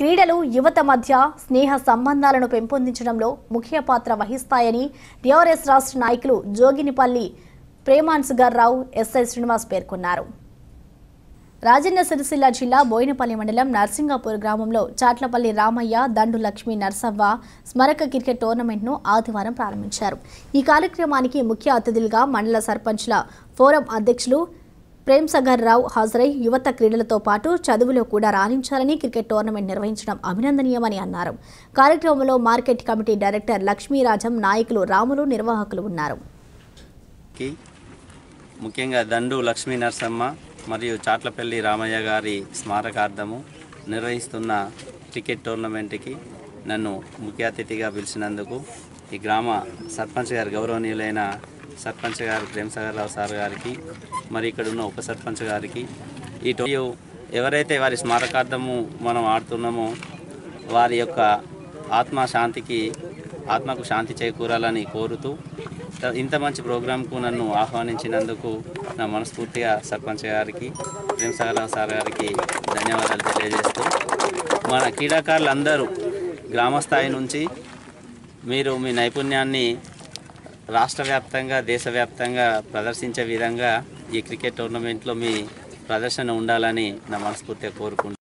క్రీడలు యువత మధ్య స్నేహ సంబంధాలను పెంపొందించడంలో ముఖ్య పాత్ర వహిస్తాయని టీఆర్ఎస్ రాష్ట్ర నాయకులు జోగినిపల్లి ప్రేమాన్సుగర్ రావు ఎస్ఐ శ్రీనివాస్ పేర్కొన్నారు. రాజన్న సిరిసిల్ల జిల్లా బోయినపల్లి మండలం నర్సింగాపూర్ గ్రామంలో చాట్లపల్లి రామయ్య దండు లక్ష్మి నర్సవ్వ స్మరక క్రికెట్ టోర్నమెంట్ను ఆదివారం ప్రారంభించారు. ఈ కార్యక్రమానికి ముఖ్య అతిథులుగా మండల సర్పంచ్ల ఫోరం అధ్యక్షులు ప్రేమ్ సగర్ రావు హాజరై యువత క్రీడలతో పాటు చదువులో కూడా రాణించాలని క్రికెట్ టోర్నమెంట్ నిర్వహించడం అభినందనీయమని అన్నారు. కార్యక్రమంలో మార్కెట్ కమిటీ డైరెక్టర్ లక్ష్మీరాజం నాయకులు రాములు నిర్వాహకులు ఉన్నారు. కి ముఖ్యంగా దండు లక్ష్మీ నరసమ్మ మరియు చాట్లపల్లి రామయ్య గారి స్మారకార్థము నిర్వహిస్తున్న క్రికెట్ టోర్నమెంట్కి నన్ను ముఖ్య అతిథిగా పిలిచినందుకు ఈ గ్రామ సర్పంచ్ గారు గౌరవనీయులైన సర్పంచ్ గారు ప్రేమసాగర్ రావు సార్ గారికి మరి ఇక్కడ ఉన్న ఉప సర్పంచ్ గారికి ఈ టోయో ఎవరైతే వారి స్మారకార్థము మనం ఆడుతున్నామో వారి యొక్క ఆత్మ శాంతికి ఆత్మకు శాంతి చేకూరాలని కోరుతూ ఇంత మంచి ప్రోగ్రాంకు నన్ను ఆహ్వానించినందుకు నా మనస్ఫూర్తిగా సర్పంచ్ గారికి ప్రేమసాగరరావు సార్ గారికి ధన్యవాదాలు తెలియజేస్తూ మన క్రీడాకారులందరూ గ్రామస్థాయి నుంచి మీరు మీ నైపుణ్యాన్ని రాష్ట్ర వ్యాప్తంగా దేశవ్యాప్తంగా ప్రదర్శించే విధంగా ఈ క్రికెట్ టోర్నమెంట్లో మీ ప్రదర్శన ఉండాలని నా మనస్ఫూర్తిగా కోరుకుంటున్నాను.